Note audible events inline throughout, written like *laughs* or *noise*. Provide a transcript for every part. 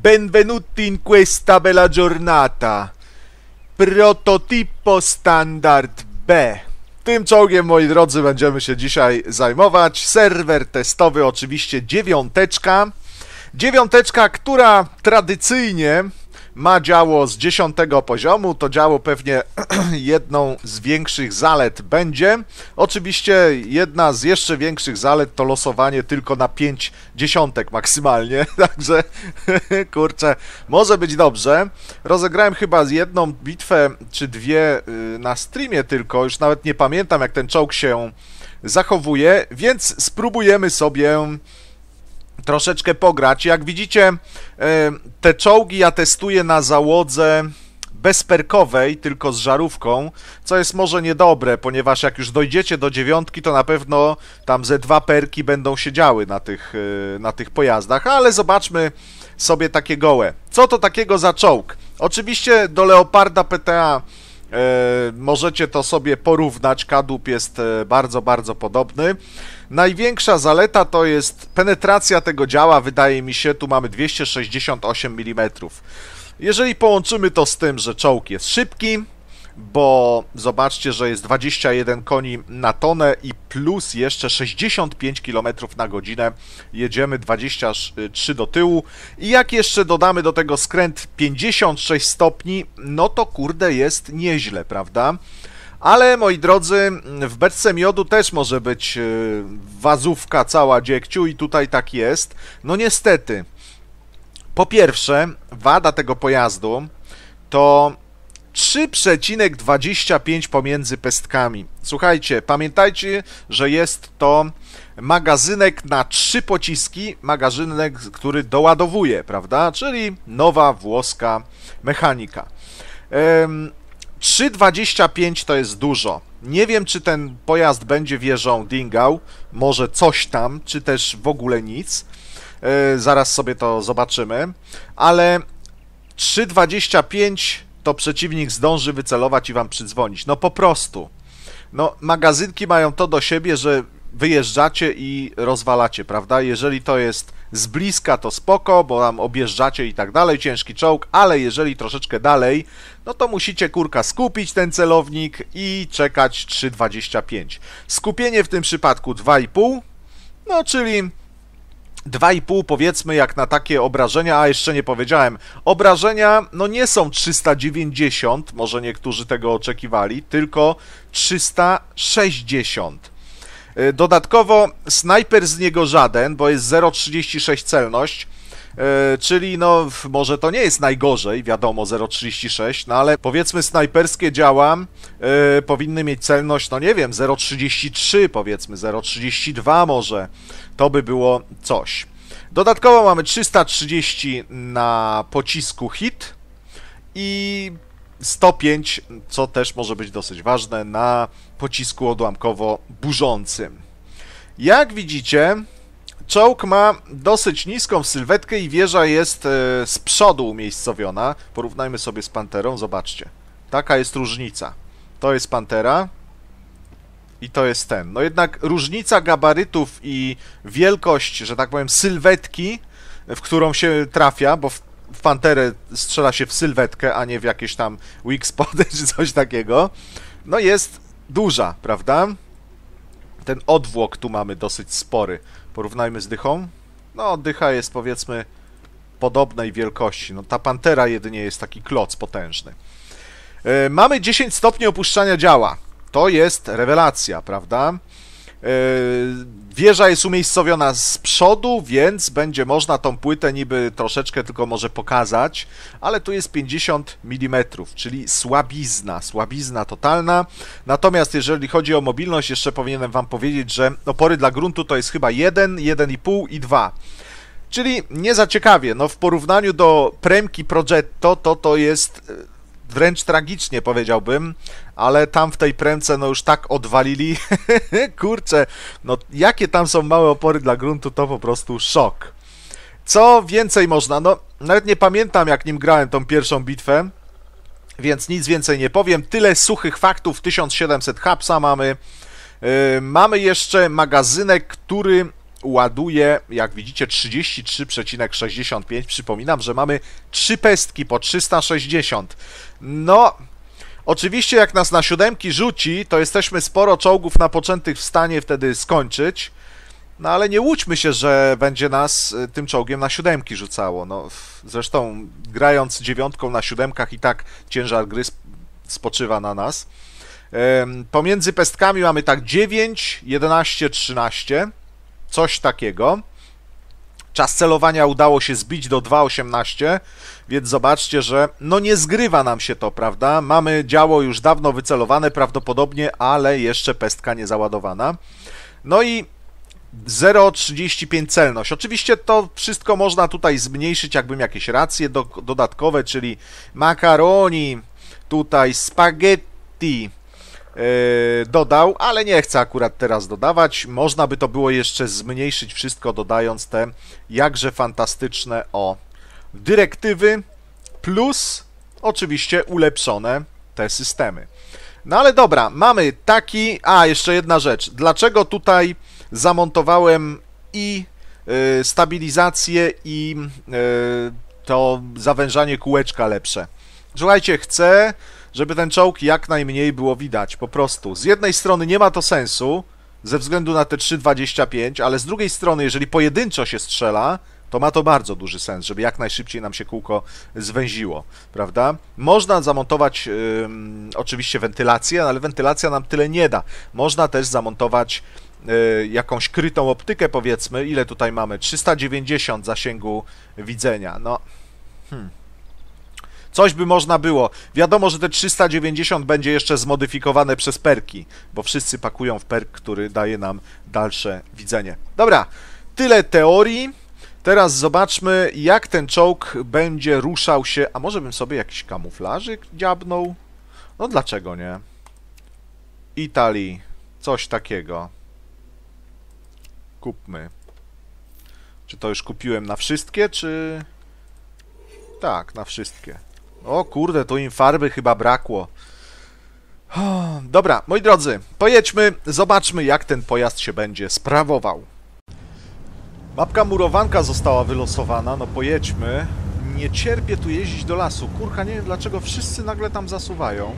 Benvenuti in questa bella giornata. Prototipo standard B. Tym czołgiem, moi drodzy, będziemy się dzisiaj zajmować. Serwer testowy, oczywiście dziewiąteczka. Dziewiąteczka, która tradycyjnie ma działo z dziesiątego poziomu. To działo pewnie *clears throat* jedną z większych zalet będzie. Oczywiście jedna z jeszcze większych zalet to losowanie tylko na pięć dziesiątek maksymalnie. *laughs* Także *laughs* kurczę, może być dobrze. Rozegrałem chyba jedną bitwę czy dwie y, na streamie tylko. Już nawet nie pamiętam jak ten czołg się zachowuje, więc spróbujemy sobie troszeczkę pograć. Jak widzicie, e, te czołgi ja testuję na załodze bezperkowej, tylko z żarówką, co jest może niedobre, ponieważ jak już dojdziecie do dziewiątki, to na pewno tam ze dwa perki będą się działy na tych, e, na tych pojazdach, ale zobaczmy sobie takie gołe. Co to takiego za czołg? Oczywiście do Leoparda PTA e, możecie to sobie porównać, kadłub jest bardzo, bardzo podobny. Największa zaleta to jest penetracja tego działa, wydaje mi się, tu mamy 268 mm. Jeżeli połączymy to z tym, że czołg jest szybki, bo zobaczcie, że jest 21 koni na tonę i plus jeszcze 65 km na godzinę. Jedziemy 23 do tyłu. I jak jeszcze dodamy do tego skręt 56 stopni, no to kurde jest nieźle, prawda? Ale moi drodzy, w beczce miodu też może być e, wazówka cała dziekciu i tutaj tak jest. No niestety, po pierwsze, wada tego pojazdu to 3,25 pomiędzy pestkami. Słuchajcie, pamiętajcie, że jest to magazynek na trzy pociski, magazynek, który doładowuje, prawda? Czyli nowa włoska mechanika. 3,25 to jest dużo. Nie wiem, czy ten pojazd będzie wieżą Dingał, może coś tam, czy też w ogóle nic. Yy, zaraz sobie to zobaczymy. Ale 3,25 to przeciwnik zdąży wycelować i wam przydzwonić. No po prostu. No, magazynki mają to do siebie, że wyjeżdżacie i rozwalacie, prawda? Jeżeli to jest z bliska, to spoko, bo tam objeżdżacie i tak dalej, ciężki czołg, ale jeżeli troszeczkę dalej, no to musicie kurka skupić ten celownik i czekać 3,25. Skupienie w tym przypadku 2,5, no czyli 2,5 powiedzmy jak na takie obrażenia, a jeszcze nie powiedziałem, obrażenia no nie są 390, może niektórzy tego oczekiwali, tylko 360. Y, dodatkowo snajper z niego żaden, bo jest 0,36 celność, y, czyli no może to nie jest najgorzej, wiadomo 0,36, no ale powiedzmy snajperskie działa yy, powinny mieć celność, no nie wiem, 0,33 powiedzmy, 0,32 może, to by było coś. Dodatkowo mamy 330 na pocisku hit i 105, co też może być dosyć ważne, na pocisku odłamkowo-burzącym. Jak widzicie, czołg ma dosyć niską sylwetkę i wieża jest e, z przodu umiejscowiona. Porównajmy sobie z Panterą, zobaczcie. Taka jest różnica. To jest Pantera i to jest ten. No jednak różnica gabarytów i wielkość, że tak powiem, sylwetki, w którą się trafia, bo w w Panterę strzela się w sylwetkę, a nie w jakieś tam weak spody *laughs* czy coś takiego, no jest duża, prawda? Ten odwłok tu mamy dosyć spory. Porównajmy z dychą. No, dycha jest powiedzmy podobnej wielkości. No, ta Pantera jedynie jest taki kloc potężny. Yy, mamy 10 stopni opuszczania działa. To jest rewelacja, prawda? Yy, wieża jest umiejscowiona z przodu, więc będzie można tą płytę niby troszeczkę tylko może pokazać, ale tu jest 50 mm, czyli słabizna, słabizna totalna. Natomiast jeżeli chodzi o mobilność, jeszcze powinienem Wam powiedzieć, że opory dla gruntu to jest chyba 1, 1,5 i 2. Czyli nie za ciekawie, no w porównaniu do Premki Progetto to to jest wręcz tragicznie powiedziałbym, ale tam w tej premce no już tak odwalili, *laughs* kurczę, no jakie tam są małe opory dla gruntu, to po prostu szok. Co więcej można, no nawet nie pamiętam jak nim grałem tą pierwszą bitwę, więc nic więcej nie powiem. Tyle suchych faktów, 1700 hapsa mamy. Yy, mamy jeszcze magazynek, który ładuje, jak widzicie, 33,65. Przypominam, że mamy trzy pestki po 360. No, oczywiście jak nas na siódemki rzuci, to jesteśmy sporo czołgów napoczętych w stanie wtedy skończyć. No ale nie łudźmy się, że będzie nas y, tym czołgiem na siódemki rzucało. No, zresztą grając dziewiątką na siódemkach i tak ciężar gry sp- spoczywa na nas. Pomiędzy pestkami mamy tak 9, 11, 13. Coś takiego. Czas celowania udało się zbić do 2,18, więc zobaczcie, że no nie zgrywa nam się to, prawda? Mamy działo już dawno wycelowane prawdopodobnie, ale jeszcze pestka nie załadowana. No i 0,35 celność. Oczywiście to wszystko można tutaj zmniejszyć, jakbym jakieś racje do, dodatkowe, czyli makaroni, tutaj spaghetti dodał, ale nie chcę akurat teraz dodawać. Można by to było jeszcze zmniejszyć wszystko, dodając te jakże fantastyczne o dyrektywy, plus oczywiście ulepszone te systemy. No ale dobra, mamy taki. A, jeszcze jedna rzecz. Dlaczego tutaj zamontowałem i y, stabilizację, i y, to zawężanie kółeczka lepsze? Słuchajcie, chcę, żeby ten czołg jak najmniej było widać. Po prostu. Z jednej strony nie ma to sensu, ze względu na te 3,25, ale z drugiej strony, jeżeli pojedynczo się strzela, to ma to bardzo duży sens, żeby jak najszybciej nam się kółko zwęziło, prawda? Można zamontować oczywiście wentylację, ale wentylacja nam tyle nie da. Można też zamontować y, jakąś krytą optykę, powiedzmy. Ile tutaj mamy? 390 zasięgu widzenia. No. Hmm. Coś by można było. Wiadomo, że te 390 będzie jeszcze zmodyfikowane przez perki, bo wszyscy pakują w perk, który daje nam dalsze widzenie. Dobra, tyle teorii. Teraz zobaczmy, jak ten czołg będzie ruszał się. A może bym sobie jakiś kamuflażyk dziabnął? No dlaczego nie? Italii. Coś takiego. Kupmy. Czy to już kupiłem na wszystkie, czy... Tak, na wszystkie. O kurde, to im farby chyba brakło. Dobra, moi drodzy, pojedźmy, zobaczmy jak ten pojazd się będzie sprawował. Mapka murowanka została wylosowana, no pojedźmy. Nie cierpię tu jeździć do lasu. Kurka, nie wiem dlaczego wszyscy nagle tam zasuwają.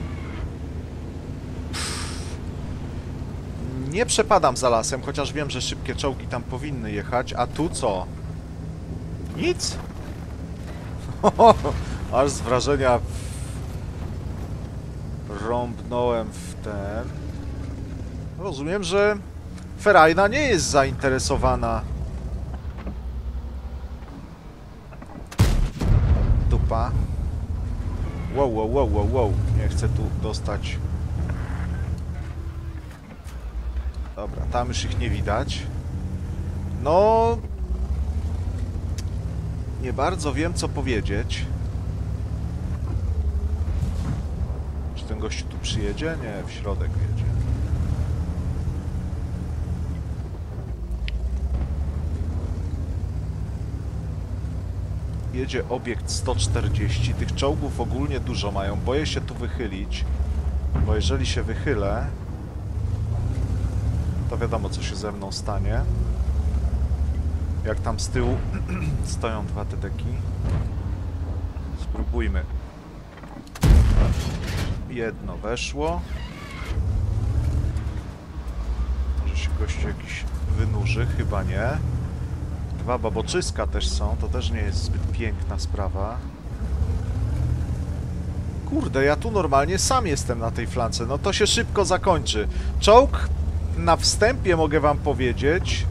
Nie przepadam za lasem, chociaż wiem, że szybkie czołgi tam powinny jechać. A tu co? Nic? *laughs* Aż z wrażenia rąbnąłem w ten. Rozumiem, że Ferajna nie jest zainteresowana. Dupa. Wow, wow, wow, wow, wow. Nie chcę tu dostać. Dobra, tam już ich nie widać. No, nie bardzo wiem, co powiedzieć. Czy ten gościu tu przyjedzie? Nie, w środek jedzie. Jedzie obiekt 140. Tych czołgów ogólnie dużo mają. Boję się tu wychylić, bo jeżeli się wychylę, to wiadomo, co się ze mną stanie. Jak tam z tyłu *clears throat* stoją dwa TDki. Spróbujmy. Jedno weszło. Może się gościu jakiś wynurzy? Chyba nie. Dwa baboczyska też są, to też nie jest zbyt piękna sprawa. Kurde, ja tu normalnie sam jestem na tej flance. No to się szybko zakończy. Czołg na wstępie mogę wam powiedzieć,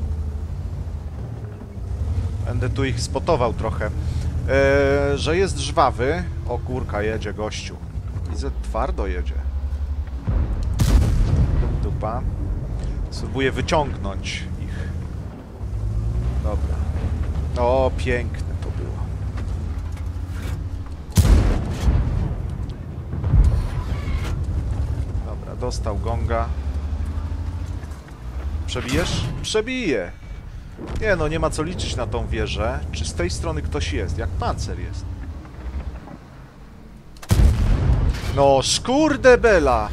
Będę tu ich spotował trochę. E, że jest żwawy. O kurka, jedzie gościu. Widzę, twardo jedzie. Dupa. Spróbuję wyciągnąć ich. Dobra. O, piękne to było. Dobra, dostał gonga. Przebijesz? Przebiję. Nie no, nie ma co liczyć na tą wieżę. Czy z tej strony ktoś jest? Jak pancer jest. No, szkurde bela!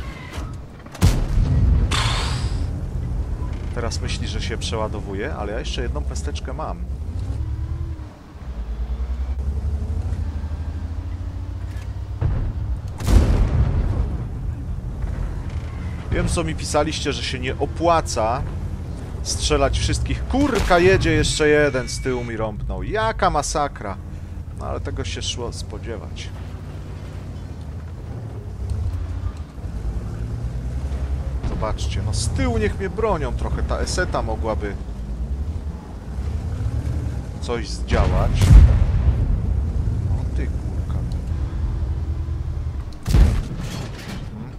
Teraz myśli, że się przeładowuje, ale ja jeszcze jedną pesteczkę mam. Wiem, co mi pisaliście, że się nie opłaca strzelać wszystkich. Kurka, jedzie jeszcze jeden z tyłu mi rąbnął. Jaka masakra. No ale tego się szło spodziewać. Zobaczcie, no z tyłu niech mnie bronią trochę. Ta eseta mogłaby coś zdziałać. O ty kurka. Mhm.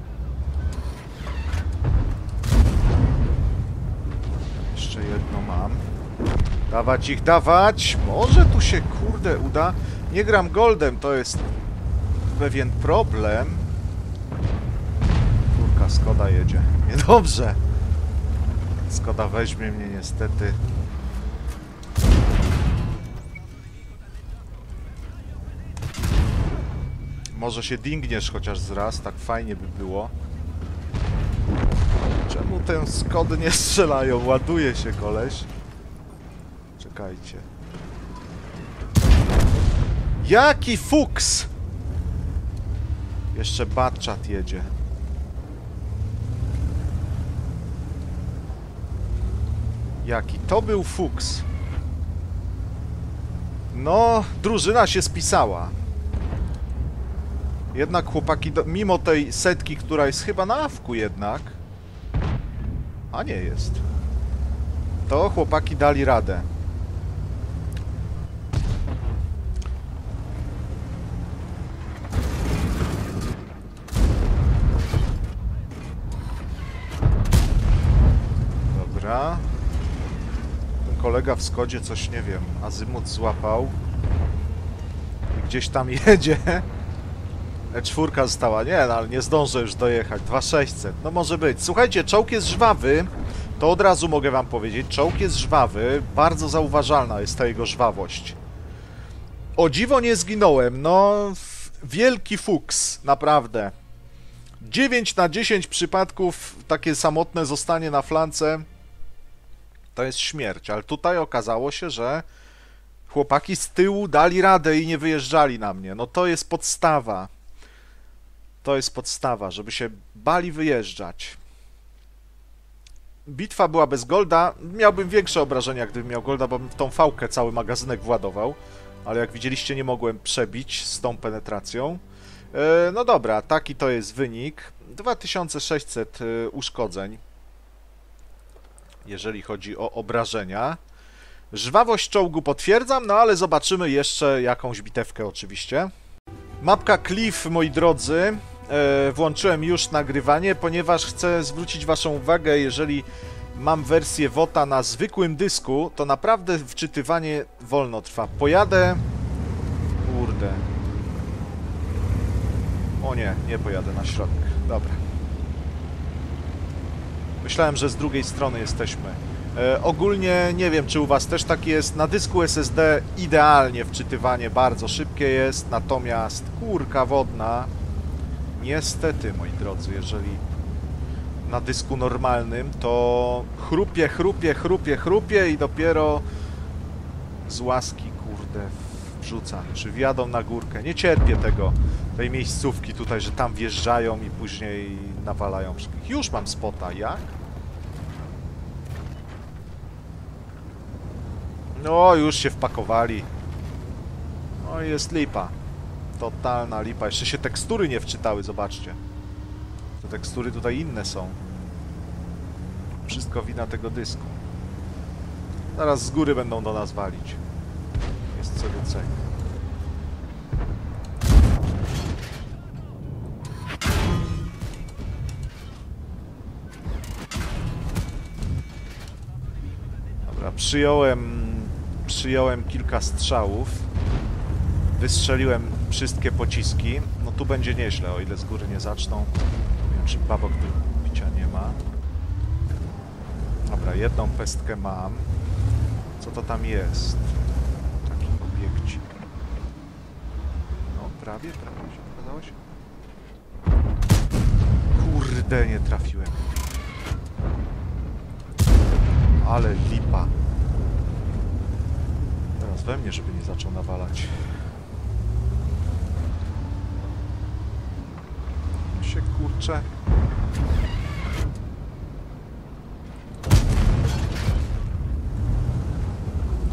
Jeszcze jedno mam. Dawać ich, dawać! Może tu się, kurde, uda. Nie gram goldem, to jest pewien problem. Skoda jedzie. *laughs* Niedobrze. Skoda weźmie mnie niestety. Może się dingniesz chociaż z raz, tak fajnie by było. Czemu tę Skody nie strzelają? Ładuje się koleś. Czekajcie. Jaki fuks! Jeszcze Batchat jedzie. Jaki to był fuks. No, drużyna się spisała. Jednak chłopaki, do, mimo tej setki, która jest chyba na awku jednak, a nie jest, to chłopaki dali radę. Dobra. Ten kolega w Skodzie coś, nie wiem, azymut złapał. I gdzieś tam *laughs* jedzie. E4 została. Nie, no, ale nie zdążę już dojechać. 2600. No może być. Słuchajcie, czołg jest żwawy. To od razu mogę wam powiedzieć. Czołg jest żwawy. Bardzo zauważalna jest ta jego żwawość. O dziwo nie zginąłem. No, wielki fuks. Naprawdę. 9 na 10 przypadków takie samotne zostanie na flance to jest śmierć, ale tutaj okazało się, że chłopaki z tyłu dali radę i nie wyjeżdżali na mnie. No to jest podstawa. To jest podstawa, żeby się bali wyjeżdżać. Bitwa była bez golda. Miałbym większe obrażenia, gdybym miał golda, bo bym w tą fałkę cały magazynek władował. Ale jak widzieliście, nie mogłem przebić z tą penetracją. E, no dobra, taki to jest wynik. 2600 e, uszkodzeń, jeżeli chodzi o obrażenia. Żwawość czołgu potwierdzam, no ale zobaczymy jeszcze jakąś bitewkę oczywiście. Mapka Cliff, moi drodzy. E, włączyłem już nagrywanie, ponieważ chcę zwrócić waszą uwagę, jeżeli mam wersję WOTA na zwykłym dysku, to naprawdę wczytywanie wolno trwa. Pojadę... Kurde. O nie, nie pojadę na środek. Dobra. Myślałem, że z drugiej strony jesteśmy. E, ogólnie nie wiem, czy u Was też tak jest. Na dysku SSD idealnie wczytywanie bardzo szybkie jest, natomiast kurka wodna, niestety, moi drodzy, jeżeli na dysku normalnym, to chrupie, chrupie, chrupie, chrupie i dopiero z łaski, kurde, wrzuca, czy wjadą na górkę. Nie cierpię tego, tej miejscówki tutaj, że tam wjeżdżają i później nawalają wszystkich. Już mam spota, jak? No, już się wpakowali. No jest lipa. Totalna lipa. Jeszcze się tekstury nie wczytały, zobaczcie. Te tekstury tutaj inne są. Wszystko wina tego dysku. Zaraz z góry będą do nas walić. Jest CDC. Dobra, przyjąłem przyjąłem kilka strzałów. Wystrzeliłem wszystkie pociski. No tu będzie nieźle, o ile z góry nie zaczną. Nie wiem, czy babok wybicia nie ma. Dobra, jedną pestkę mam. Co to tam jest? Taki obiekcik. No, prawie, prawie się okazało się. Kurde, nie trafiłem. Ale lipa. Teraz we mnie, żeby nie zaczął nawalać. się kurczę.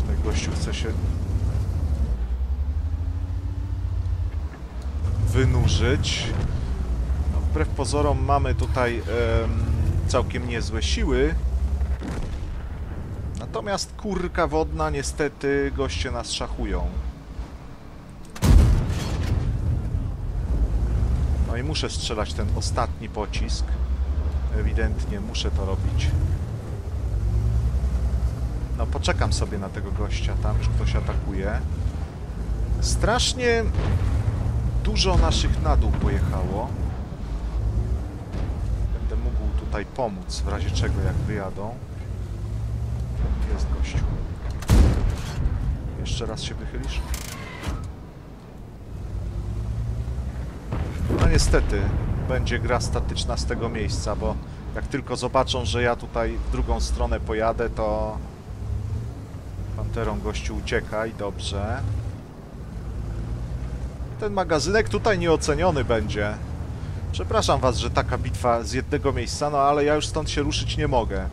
Tutaj gościu chce się wynurzyć. No, wbrew pozorom mamy tutaj em, całkiem niezłe siły. Natomiast kurka wodna niestety goście nas szachują. No i muszę strzelać ten ostatni pocisk. Ewidentnie muszę to robić. No poczekam sobie na tego gościa, tam już ktoś atakuje. Strasznie dużo naszych na dół pojechało. Będę mógł tutaj pomóc, w razie czego jak wyjadą. Jest gościu. Jeszcze raz się wychylisz? No niestety, będzie gra statyczna z tego miejsca, bo jak tylko zobaczą, że ja tutaj w drugą stronę pojadę, to Panterą gościu ucieka i dobrze. Ten magazynek tutaj nieoceniony będzie. Przepraszam was, że taka bitwa z jednego miejsca, no ale ja już stąd się ruszyć nie mogę.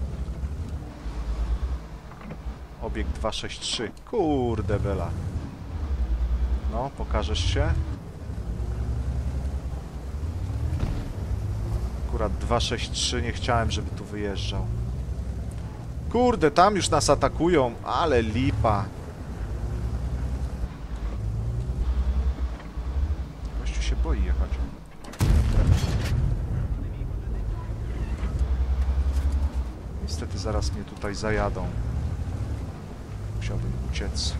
Obiekt 263. Kurde bela. No, pokażesz się? Akurat 263 nie chciałem, żeby tu wyjeżdżał. Kurde, tam już nas atakują, ale lipa. Gościu się boi jechać. Niestety zaraz mnie tutaj zajadą. Musiałbym uciec.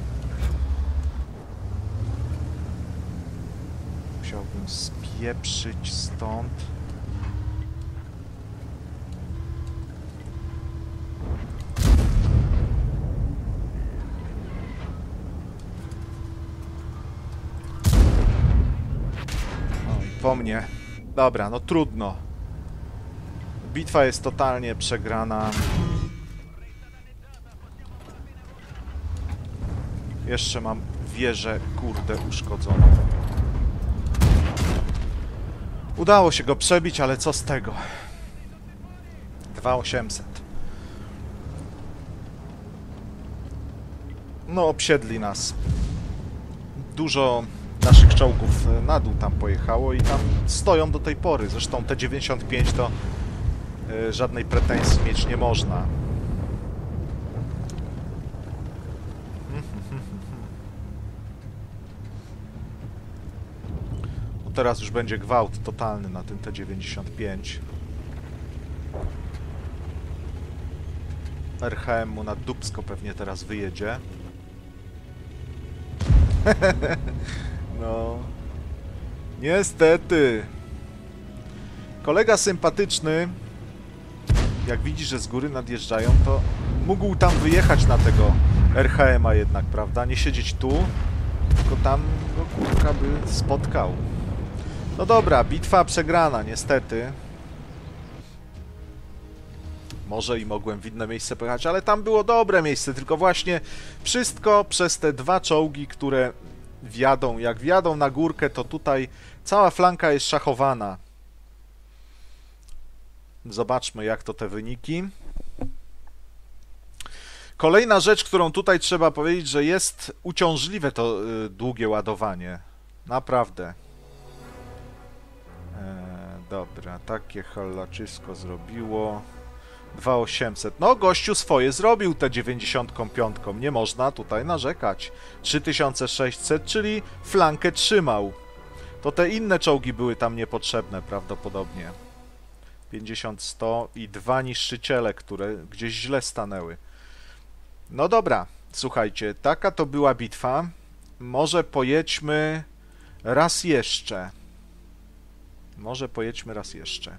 Musiałbym spieprzyć stąd. Po mnie. Dobra, no trudno. Bitwa jest totalnie przegrana. Jeszcze mam wieżę, kurde, uszkodzoną. Udało się go przebić, ale co z tego? 2800. No, obsiedli nas. Dużo naszych czołgów na dół tam pojechało i tam stoją do tej pory. Zresztą T-95 to e, żadnej pretensji mieć nie można. No teraz już będzie gwałt totalny na tym T-95. RHM mu na dubsko pewnie teraz wyjedzie. *laughs* No. Niestety. Kolega sympatyczny, jak widzi, że z góry nadjeżdżają, to mógł tam wyjechać na tego RHM-a jednak, prawda? Nie siedzieć tu, tylko tam go kurka by spotkał. No dobra, bitwa przegrana, niestety. Może i mogłem w inne miejsce pojechać, ale tam było dobre miejsce, tylko właśnie wszystko przez te dwa czołgi, które wjadą. Jak wjadą na górkę, to tutaj cała flanka jest szachowana. Zobaczmy, jak to te wyniki. Kolejna rzecz, którą tutaj trzeba powiedzieć, że jest uciążliwe to y, długie ładowanie. Naprawdę. Dobra, takie halaczysko zrobiło. 2800. No, gościu swoje zrobił te 95. Nie można tutaj narzekać. 3600, czyli flankę trzymał. To te inne czołgi były tam niepotrzebne prawdopodobnie. 50-100 i dwa niszczyciele, które gdzieś źle stanęły. No dobra, słuchajcie, taka to była bitwa. Może pojedźmy raz jeszcze. Może pojedźmy raz jeszcze.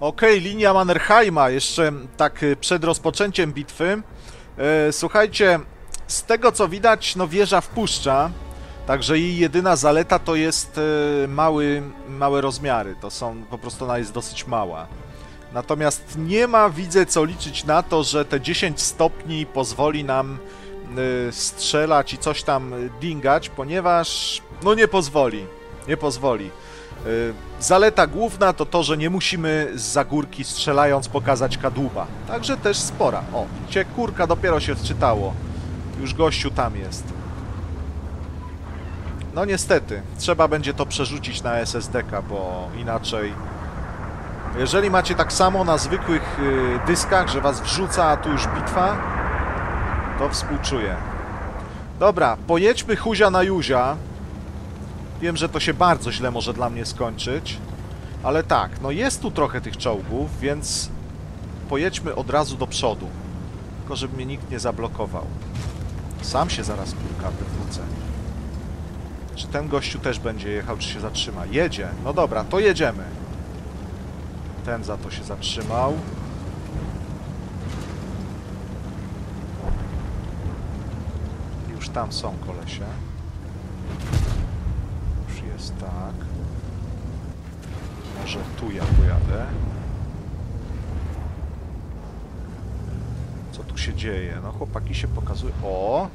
Okej, okay, linia Mannerheima, jeszcze tak y, przed rozpoczęciem bitwy. E, słuchajcie, z tego co widać, no wieża wpuszcza, także jej jedyna zaleta to jest e, mały, małe rozmiary, to są, po prostu ona jest dosyć mała. Natomiast nie ma, widzę, co liczyć na to, że te 10 stopni pozwoli nam y, strzelać i coś tam y, dingać, ponieważ no nie pozwoli. Nie pozwoli. Y, Zaleta główna to to, że nie musimy z zagórki strzelając pokazać kadłuba. Także też spora. O, cię kurka dopiero się wczytało. Już gościu tam jest. No niestety, trzeba będzie to przerzucić na SSD-ka, bo inaczej... Jeżeli macie tak samo na zwykłych y, dyskach, że was wrzuca, a tu już bitwa, to współczuję. Dobra, pojedźmy huzia na Juzia. Wiem, że to się bardzo źle może dla mnie skończyć, ale tak, no jest tu trochę tych czołgów, więc pojedźmy od razu do przodu. Tylko żeby mnie nikt nie zablokował. Sam się zaraz kurka wywrócę. Czy ten gościu też będzie jechał, czy się zatrzyma? Jedzie. No dobra, to jedziemy. Ten za to się zatrzymał. Już tam są kolesie. Jest tak. Może tu ja pojadę. Co tu się dzieje? No chłopaki się pokazują. O!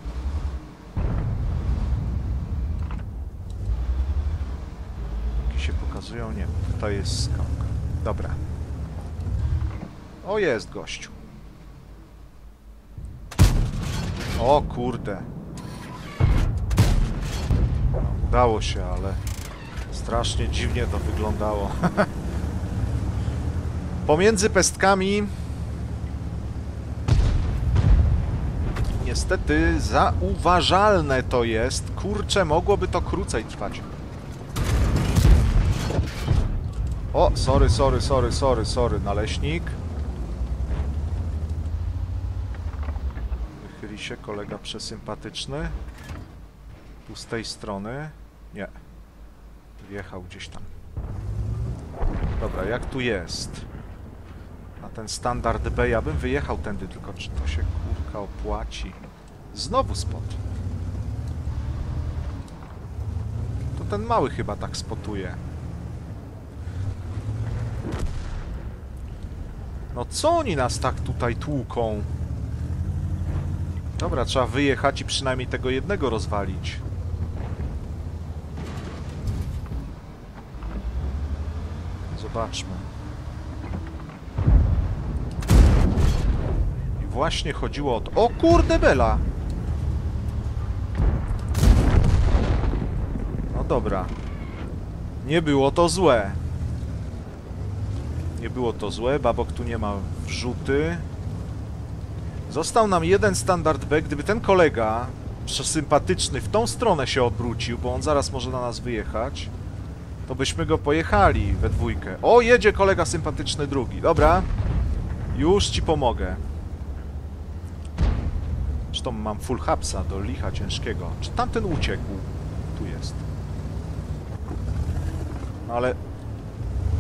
Chłopaki się pokazują. Nie, to jest skok. Dobra. O, jest gościu. O kurde. Udało się, ale strasznie dziwnie to wyglądało. *laughs* Pomiędzy pestkami niestety zauważalne to jest. Kurczę, mogłoby to krócej trwać. O, sorry, sorry, sorry, sorry, sorry, naleśnik. Wychyli się kolega przesympatyczny. Tu z tej strony. Nie. Wjechał gdzieś tam. Dobra, jak tu jest? Na ten standard B ja bym wyjechał tędy, tylko czy to się kurka opłaci? Znowu spot. To ten mały chyba tak spotuje. No co oni nas tak tutaj tłuką? Dobra, trzeba wyjechać i przynajmniej tego jednego rozwalić. Zobaczmy. I właśnie chodziło o to... O kurde bela! No dobra. Nie było to złe. Nie było to złe, Babok tu nie ma wrzuty. Został nam jeden standard B. Gdyby ten kolega sympatyczny w tą stronę się obrócił, bo on zaraz może na nas wyjechać, to byśmy go pojechali we dwójkę. O, jedzie kolega sympatyczny drugi. Dobra. Już ci pomogę. Zresztą mam full hapsa do licha ciężkiego. Czy tamten uciekł? Tu jest. Ale...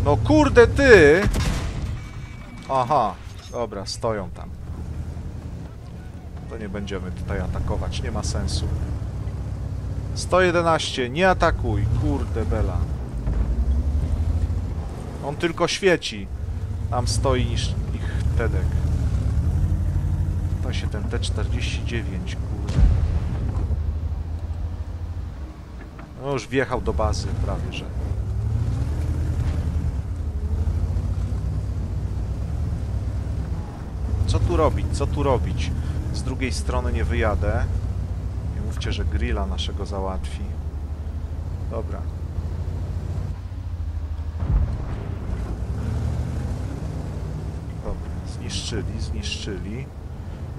No kurde ty! Aha. Dobra, stoją tam. To nie będziemy tutaj atakować, nie ma sensu. 111, nie atakuj, kurde bela. On tylko świeci. Tam stoi niż ich Tedek. To się ten T-49, kurde. No już wjechał do bazy prawie, że. Co tu robić? Co tu robić? Z drugiej strony nie wyjadę. Nie mówcie, że grilla naszego załatwi. Dobra. Dobra, zniszczyli, zniszczyli.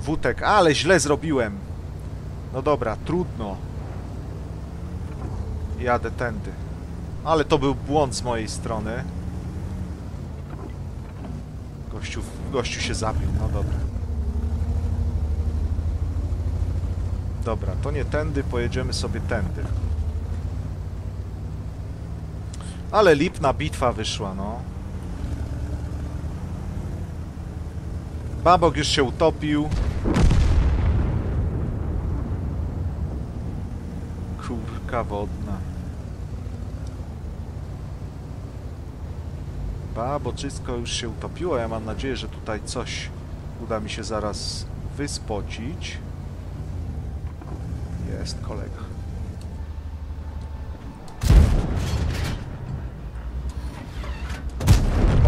Wutek, ale źle zrobiłem. No dobra, trudno. Jadę tędy. Ale to był błąd z mojej strony. Gościu, gościu się zabił, no dobra. Dobra, to nie tędy, pojedziemy sobie tędy. Ale lipna bitwa wyszła, no. Babok już się utopił. Kurka wodna. chyba, bo wszystko już się utopiło. Ja mam nadzieję, że tutaj coś uda mi się zaraz wyspocić. Jest kolega.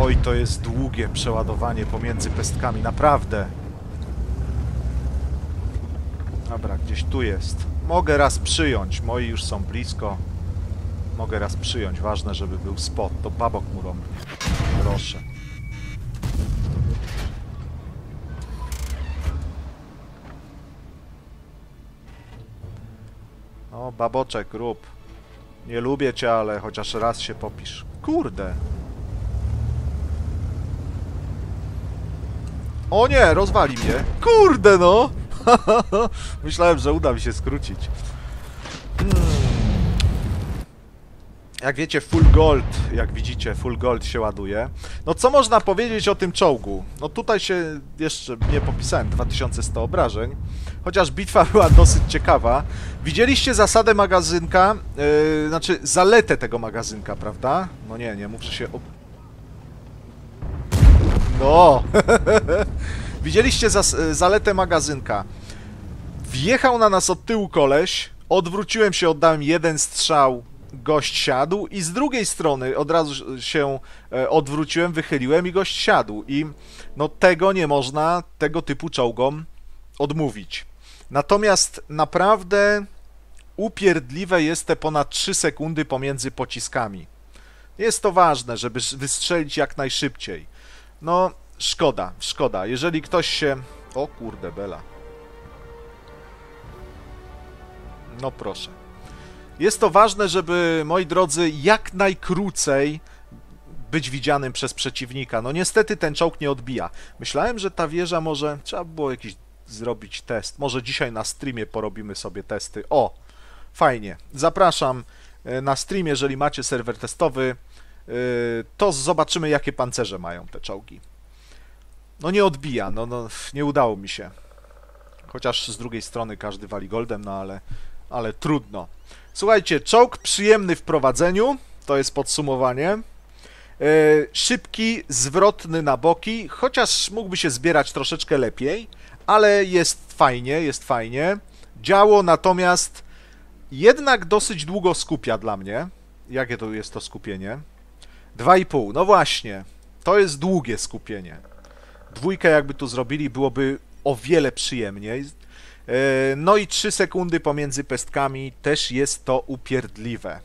Oj, to jest długie przeładowanie pomiędzy pestkami, naprawdę. Dobra, gdzieś tu jest. Mogę raz przyjąć, moi już są blisko. Mogę raz przyjąć, ważne, żeby był spot. To babok mu robi. Proszę. O, baboczek, rób. Nie lubię cię, ale chociaż raz się popisz. Kurde. O nie, rozwali mnie. Kurde no! *laughs* Myślałem, że uda mi się skrócić. Hmm. Jak wiecie, full gold, jak widzicie, full gold się ładuje. No co można powiedzieć o tym czołgu? No tutaj się jeszcze nie popisałem, 2100 obrażeń. Chociaż bitwa *laughs* była dosyć ciekawa. Widzieliście zasadę magazynka, yy, znaczy zaletę tego magazynka, prawda? No nie, nie mów, że się... No! *laughs* Widzieliście zaletę magazynka. Wjechał na nas od tyłu koleś, odwróciłem się, oddałem jeden strzał, gość siadł i z drugiej strony od razu się e, odwróciłem, wychyliłem i gość siadł. I no tego nie można tego typu czołgom odmówić. Natomiast naprawdę upierdliwe jest te ponad 3 sekundy pomiędzy pociskami. Jest to ważne, żeby wystrzelić jak najszybciej. No, szkoda, szkoda. Jeżeli ktoś się... O kurde, bela. No proszę. Jest to ważne, żeby, moi drodzy, jak najkrócej być widzianym przez przeciwnika. No niestety ten czołg nie odbija. Myślałem, że ta wieża może... Trzeba było jakiś zrobić test. Może dzisiaj na streamie porobimy sobie testy. O, fajnie. Zapraszam e, na stream, jeżeli macie serwer testowy, to zobaczymy, jakie pancerze mają te czołgi. No nie odbija, no, no nie udało mi się. Chociaż z drugiej strony każdy wali goldem, no ale, ale trudno. Słuchajcie, czołg przyjemny w prowadzeniu, to jest podsumowanie. E, szybki, zwrotny na boki, chociaż mógłby się zbierać troszeczkę lepiej, ale jest fajnie, jest fajnie. Działo natomiast jednak dosyć długo skupia dla mnie. Jakie to jest to skupienie? 2,5. No właśnie, to jest długie skupienie. Dwójkę jakby tu zrobili, byłoby o wiele przyjemniej. E, no i 3 sekundy pomiędzy pestkami też jest to upierdliwe.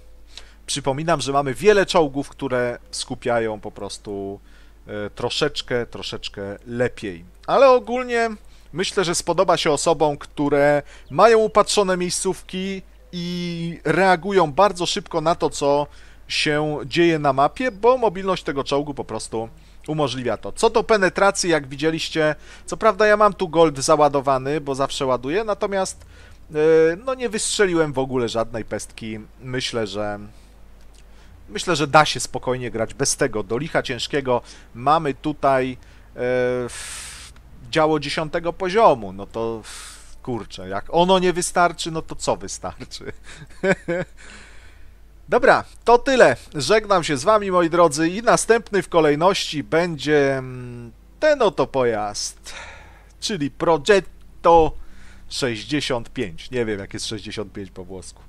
Przypominam, że mamy wiele czołgów, które skupiają po prostu e, troszeczkę, troszeczkę lepiej. Ale ogólnie myślę, że spodoba się osobom, które mają upatrzone miejscówki i reagują bardzo szybko na to, co się dzieje na mapie, bo mobilność tego czołgu po prostu umożliwia to. Co do penetracji, jak widzieliście, co prawda ja mam tu gold załadowany, bo zawsze ładuję, natomiast yy, no nie wystrzeliłem w ogóle żadnej pestki. Myślę, że myślę, że da się spokojnie grać bez tego. Do licha ciężkiego mamy tutaj yy, działo dziesiątego poziomu, no to kurczę, jak ono nie wystarczy, no to co wystarczy? *laughs* Dobra, to tyle. Żegnam się z wami, moi drodzy, i następny w kolejności będzie mm, ten oto pojazd, czyli Progetto 65. Nie wiem, jak jest 65 po włosku.